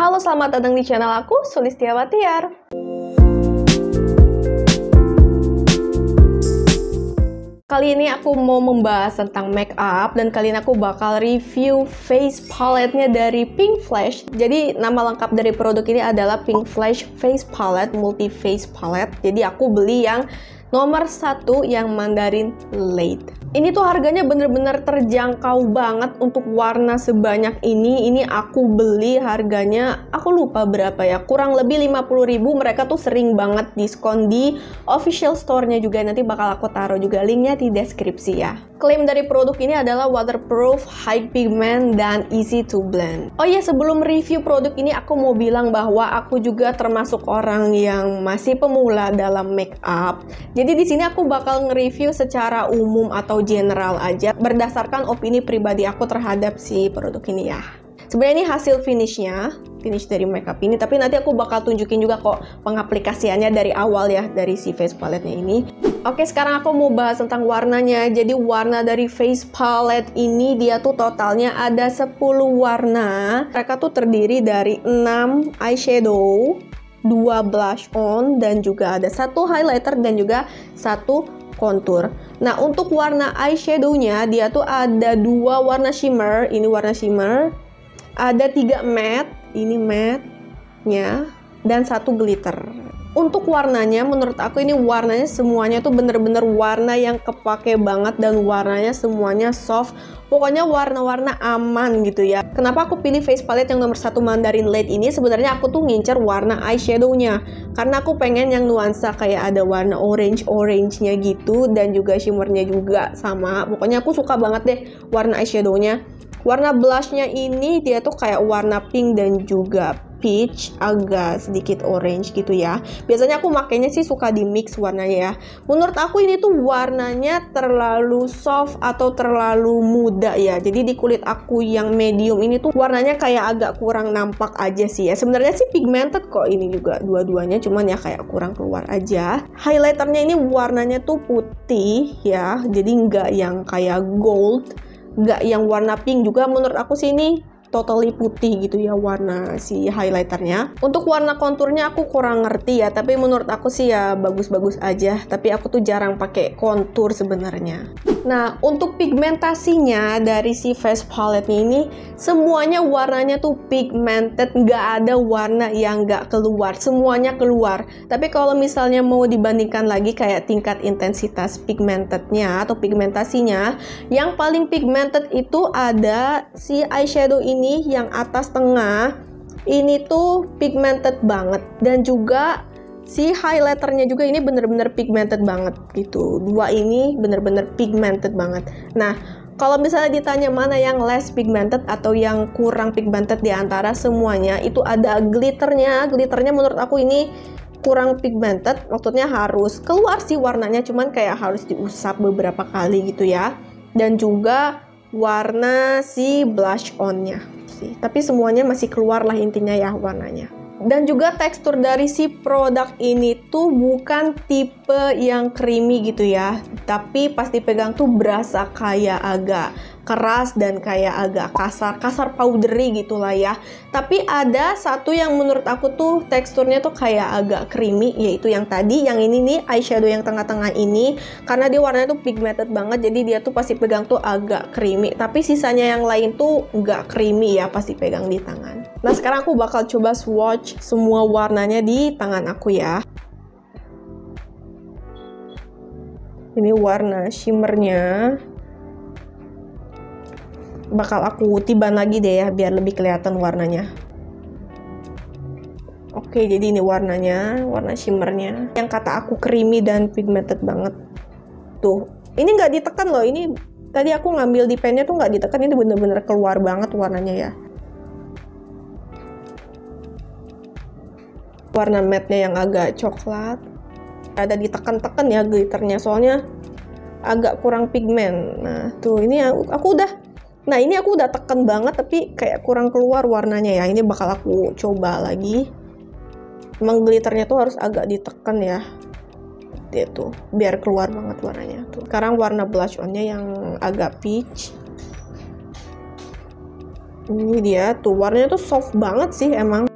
Halo, selamat datang di channel aku, Sulistiawati Tiar. Kali ini aku mau membahas tentang make up dan kali ini aku bakal review face palette-nya dari Pink Flash. Jadi nama lengkap dari produk ini adalah Pink Flash Face Palette Multi Face Palette. Jadi aku beli yang nomor satu yang Mandarin Late. Ini tuh harganya bener-bener terjangkau banget untuk warna sebanyak ini. Ini aku beli harganya, aku lupa berapa ya, kurang lebih 50 ribu. Mereka tuh sering banget diskon di official store-nya juga. Nanti bakal aku taruh juga linknya di deskripsi ya. Klaim dari produk ini adalah waterproof, high pigment, dan easy to blend. Oh iya, sebelum review produk ini aku mau bilang bahwa aku juga termasuk orang yang masih pemula dalam make up. Jadi di sini aku bakal nge-review secara umum atau general aja berdasarkan opini pribadi aku terhadap si produk ini ya. Sebenarnya ini hasil finishnya, finish dari makeup ini, tapi nanti aku bakal tunjukin juga kok pengaplikasiannya dari awal ya, dari si face palette-nya ini. Oke, sekarang aku mau bahas tentang warnanya. Jadi warna dari face palette ini dia tuh totalnya ada 10 warna. Mereka tuh terdiri dari 6 eyeshadow, 2 blush on, dan juga ada satu highlighter dan juga satu kontur. Nah, untuk warna eyeshadow-nya dia tuh ada dua warna shimmer, ini warna shimmer, ada tiga matte, ini matte-nya, dan satu glitter. Untuk warnanya, menurut aku ini warnanya semuanya tuh bener-bener warna yang kepake banget dan warnanya semuanya soft. Pokoknya warna-warna aman gitu ya. Kenapa aku pilih face palette yang nomor satu Mandarin Light ini? Sebenarnya aku tuh ngincer warna eyeshadow-nya. Karena aku pengen yang nuansa kayak ada warna orange-orange-nya gitu dan juga shimmernya juga sama. Pokoknya aku suka banget deh warna eyeshadow-nya. Warna blushnya ini dia tuh kayak warna pink dan juga peach agak sedikit orange gitu ya. Biasanya aku makainya sih suka di mix warnanya ya. Menurut aku ini tuh warnanya terlalu soft atau terlalu muda ya. Jadi di kulit aku yang medium ini tuh warnanya kayak agak kurang nampak aja sih ya. Sebenarnya sih pigmented kok ini juga dua-duanya cuman ya kayak kurang keluar aja. Highlighternya ini warnanya tuh putih ya. Jadi nggak yang kayak gold nggak yang warna pink juga menurut aku sih ini totally putih gitu ya warna si highlighternya. Untuk warna konturnya aku kurang ngerti ya, tapi menurut aku sih ya bagus-bagus aja. Tapi aku tuh jarang pakai kontur sebenarnya. Nah, untuk pigmentasinya dari si face palette ini semuanya warnanya tuh pigmented, nggak ada warna yang nggak keluar, semuanya keluar. Tapi kalau misalnya mau dibandingkan lagi kayak tingkat intensitas pigmentednya atau pigmentasinya, yang paling pigmented itu ada si eyeshadow ini ini yang atas tengah ini tuh pigmented banget. Dan juga si highlighternya juga ini bener-bener pigmented banget gitu. Dua ini bener-bener pigmented banget. Nah kalau misalnya ditanya mana yang less pigmented atau yang kurang pigmented di antara semuanya itu ada glitternya. Glitternya menurut aku ini kurang pigmented maksudnya harus keluar sih warnanya cuman kayak harus diusap beberapa kali gitu ya. Dan juga warna si blush onnya. Sih tapi semuanya masih keluar lah intinya ya warnanya dan juga tekstur dari si produk ini tuh bukan tipe yang creamy gitu ya. Tapi pas dipegang tuh berasa kayak agak keras dan kayak agak kasar kasar powdery gitulah ya. Tapi ada satu yang menurut aku tuh teksturnya tuh kayak agak creamy yaitu yang tadi yang ini nih eyeshadow yang tengah-tengah ini. Karena dia warnanya tuh pigmented banget jadi dia tuh pasti pegang tuh agak creamy. Tapi sisanya yang lain tuh nggak creamy ya pasti pegang di tangan nah sekarang aku bakal coba swatch semua warnanya di tangan aku ya ini warna shimmernya bakal aku tiban lagi deh ya biar lebih kelihatan warnanya Oke, jadi ini warnanya, warna shimmernya. Yang kata aku creamy dan pigmented banget. Tuh, ini nggak ditekan loh. Ini tadi aku ngambil di pennya tuh nggak ditekan. Ini bener-bener keluar banget warnanya ya. Warna matte-nya yang agak coklat. Ada ditekan-tekan ya glitternya, soalnya agak kurang pigmen. Nah, tuh ini aku, aku udah Nah ini aku udah tekan banget tapi kayak kurang keluar warnanya ya. Ini bakal aku coba lagi. Emang glitternya tuh harus agak ditekan ya. Dia tuh biar keluar banget warnanya tuh. Sekarang warna blush onnya yang agak peach. Ini dia tuh warnanya tuh soft banget sih emang.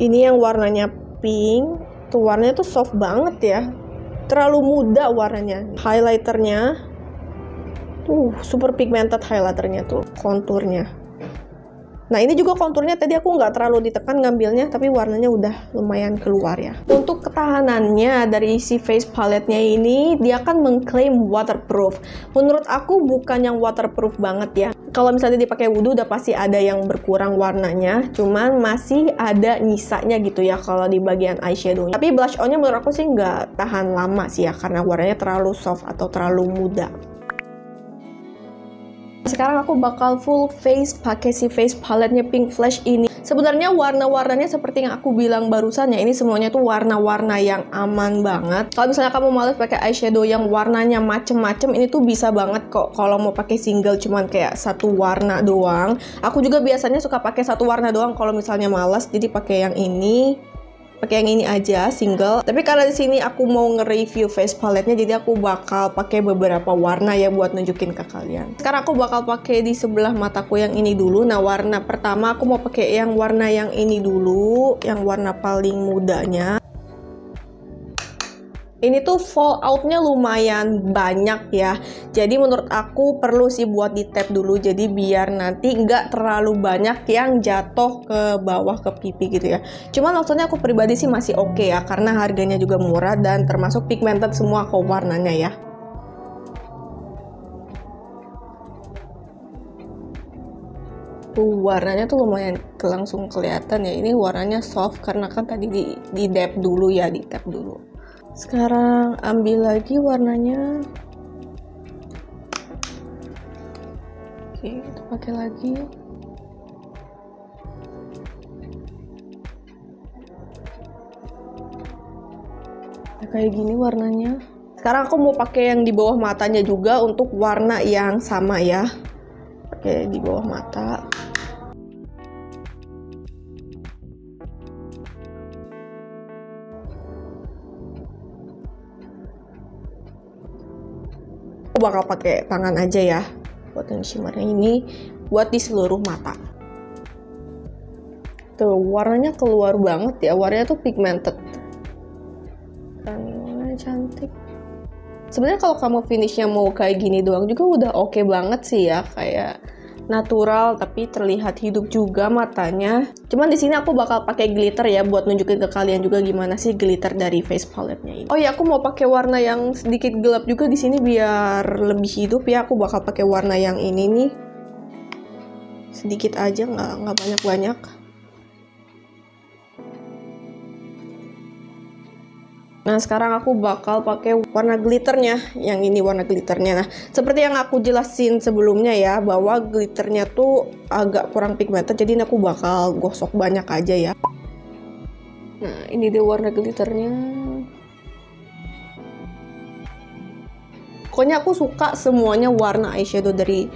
ini yang warnanya pink tuh warnanya tuh soft banget ya terlalu muda warnanya highlighternya tuh super pigmented highlighternya tuh konturnya Nah ini juga konturnya tadi aku nggak terlalu ditekan ngambilnya tapi warnanya udah lumayan keluar ya. Untuk ketahanannya dari isi face palette-nya ini dia akan mengklaim waterproof. Menurut aku bukan yang waterproof banget ya. Kalau misalnya dipakai wudhu udah pasti ada yang berkurang warnanya, cuman masih ada nyisanya gitu ya kalau di bagian eyeshadow. Tapi blush on-nya menurut aku sih nggak tahan lama sih ya karena warnanya terlalu soft atau terlalu muda. Sekarang aku bakal full face pakai si face palette-nya Pink Flash ini. Sebenarnya warna-warnanya seperti yang aku bilang barusan ya, ini semuanya tuh warna-warna yang aman banget. Kalau misalnya kamu males pakai eyeshadow yang warnanya macem-macem, ini tuh bisa banget kok kalau mau pakai single cuman kayak satu warna doang. Aku juga biasanya suka pakai satu warna doang kalau misalnya males, jadi pakai yang ini pakai yang ini aja single. Tapi karena di sini aku mau nge-review face palette-nya jadi aku bakal pakai beberapa warna ya buat nunjukin ke kalian. Sekarang aku bakal pakai di sebelah mataku yang ini dulu. Nah warna pertama aku mau pakai yang warna yang ini dulu yang warna paling mudanya ini tuh falloutnya lumayan banyak ya. Jadi menurut aku perlu sih buat di tap dulu. Jadi biar nanti nggak terlalu banyak yang jatuh ke bawah ke pipi gitu ya. Cuman maksudnya aku pribadi sih masih oke okay ya karena harganya juga murah dan termasuk pigmented semua kok warnanya ya. Tuh warnanya tuh lumayan langsung kelihatan ya. Ini warnanya soft karena kan tadi di di dab dulu ya di tap dulu sekarang ambil lagi warnanya. Oke kita pakai lagi. Nah, kayak gini warnanya. Sekarang aku mau pakai yang di bawah matanya juga untuk warna yang sama ya. Pakai di bawah mata bakal pakai tangan aja ya. Buat yang shimmernya ini buat di seluruh mata. Tuh warnanya keluar banget ya. Warnanya tuh pigmented. Dan cantik. Sebenarnya kalau kamu finishnya mau kayak gini doang juga udah oke okay banget sih ya. Kayak natural tapi terlihat hidup juga matanya. Cuman di sini aku bakal pakai glitter ya buat nunjukin ke kalian juga gimana sih glitter dari face palette-nya ini. Oh ya, aku mau pakai warna yang sedikit gelap juga di sini biar lebih hidup ya. Aku bakal pakai warna yang ini nih. Sedikit aja, nggak nggak banyak-banyak. Nah, sekarang aku bakal pakai warna glitternya. Yang ini warna glitternya. Nah, seperti yang aku jelasin sebelumnya ya, bahwa glitternya tuh agak kurang pigmented, jadi ini aku bakal gosok banyak aja ya. Nah, ini dia warna glitternya. Pokoknya aku suka semuanya warna eyeshadow dari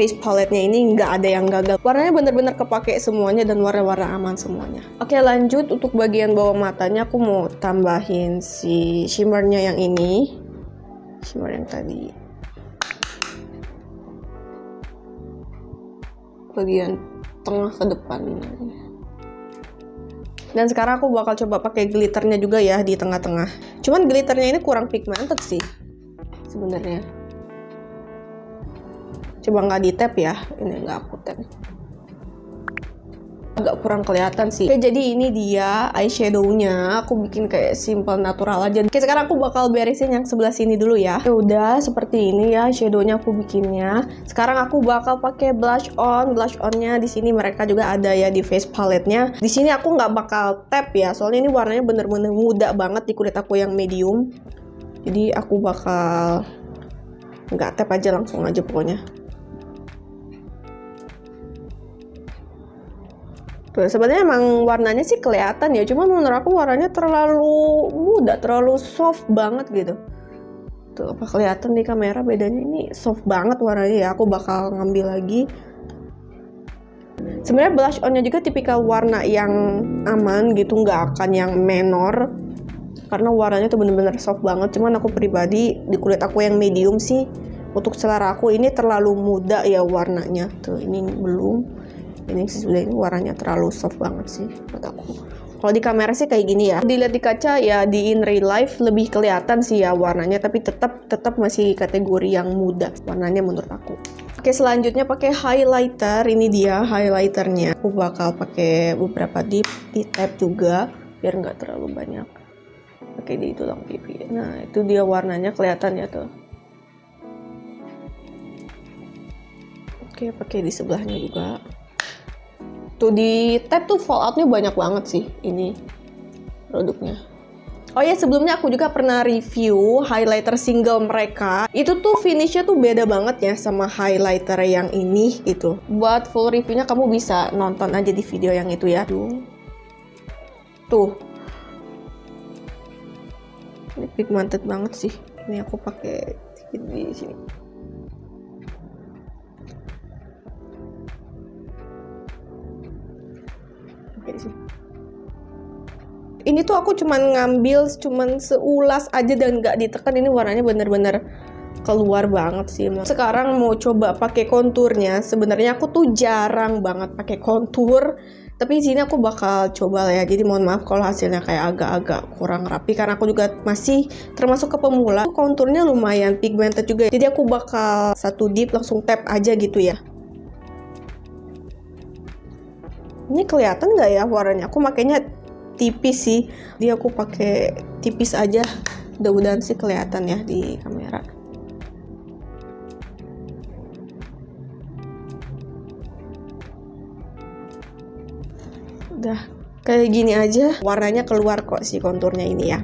face palette-nya ini nggak ada yang gagal. Warnanya bener-bener kepake semuanya dan warna-warna aman semuanya. Oke lanjut untuk bagian bawah matanya aku mau tambahin si shimmernya yang ini. Shimmer yang tadi. Bagian tengah ke depan. Dan sekarang aku bakal coba pakai glitternya juga ya di tengah-tengah. Cuman glitternya ini kurang pigmented sih sebenarnya coba nggak di tap ya. Ini nggak aku tap. Agak kurang kelihatan sih. Oke, jadi ini dia eyeshadownya. Aku bikin kayak simple natural aja. Oke sekarang aku bakal beresin yang sebelah sini dulu ya. Oke, udah seperti ini ya shadownya aku bikinnya. Sekarang aku bakal pakai blush on. Blush onnya di sini mereka juga ada ya di face palette-nya. Di sini aku nggak bakal tap ya soalnya ini warnanya bener-bener muda banget di kulit aku yang medium. Jadi aku bakal nggak tap aja langsung aja pokoknya sebenarnya emang warnanya sih kelihatan ya, cuma menurut aku warnanya terlalu muda, terlalu soft banget gitu. Tuh, apa kelihatan di kamera bedanya ini soft banget warnanya ya. Aku bakal ngambil lagi. Sebenarnya blush onnya juga tipikal warna yang aman gitu, nggak akan yang menor. Karena warnanya tuh bener-bener soft banget. Cuman aku pribadi di kulit aku yang medium sih, untuk selera aku ini terlalu muda ya warnanya. Tuh, ini belum ini sih sudah ini warnanya terlalu soft banget sih buat aku. Kalau di kamera sih kayak gini ya. Dilihat di kaca ya di in real life lebih kelihatan sih ya warnanya tapi tetap tetap masih kategori yang muda warnanya menurut aku. Oke selanjutnya pakai highlighter. Ini dia highlighternya. Aku bakal pakai beberapa dip di tab juga biar nggak terlalu banyak. Pakai di tulang pipi nah itu dia warnanya kelihatan ya tuh. Oke pakai di sebelahnya juga tuh di tab tuh falloutnya banyak banget sih ini produknya Oh ya sebelumnya aku juga pernah review highlighter single mereka. Itu tuh finishnya tuh beda banget ya sama highlighter yang ini gitu. Buat full reviewnya kamu bisa nonton aja di video yang itu ya. Tuh, ini pigmented banget sih. Ini aku pakai di sini. Sini ini tuh aku cuman ngambil cuman seulas aja dan nggak ditekan. Ini warnanya bener-bener keluar banget sih. Sekarang mau coba pakai konturnya. Sebenarnya aku tuh jarang banget pakai kontur. Tapi di sini aku bakal coba lah ya. Jadi mohon maaf kalau hasilnya kayak agak-agak kurang rapi. Karena aku juga masih termasuk ke pemula. Konturnya lumayan pigmented juga. Jadi aku bakal satu dip langsung tap aja gitu ya ini kelihatan nggak ya warnanya? Aku makanya tipis sih. Dia aku pakai tipis aja. Mudah-mudahan sih kelihatan ya di kamera. Udah kayak gini aja warnanya keluar kok si konturnya ini ya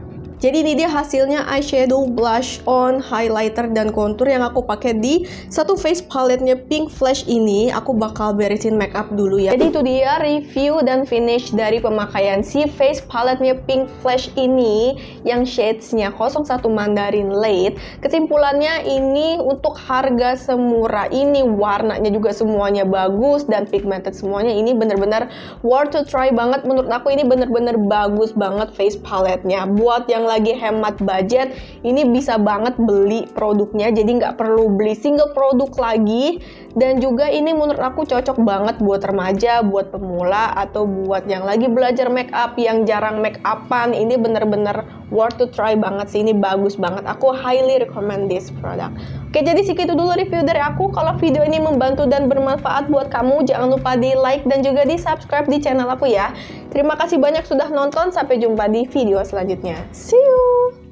jadi ini dia hasilnya eyeshadow, blush on, highlighter, dan contour yang aku pakai di satu face palette-nya Pink Flash ini. Aku bakal beresin makeup dulu ya. Jadi itu dia review dan finish dari pemakaian si face palette-nya Pink Flash ini yang shades-nya 01 Mandarin Late. Kesimpulannya ini untuk harga semurah ini warnanya juga semuanya bagus dan pigmented semuanya ini bener-bener worth to try banget. Menurut aku ini bener-bener bagus banget face palette-nya. Buat yang lagi hemat budget, ini bisa banget beli produknya. Jadi nggak perlu beli single produk lagi. Dan juga ini menurut aku cocok banget buat remaja, buat pemula, atau buat yang lagi belajar make up, yang jarang make upan. Ini bener-bener worth to try banget sih. Ini bagus banget. Aku highly recommend this product. Oke, jadi segitu dulu review dari aku. Kalau video ini membantu dan bermanfaat buat kamu, jangan lupa di like dan juga di subscribe di channel aku ya. Terima kasih banyak sudah nonton. Sampai jumpa di video selanjutnya. See you!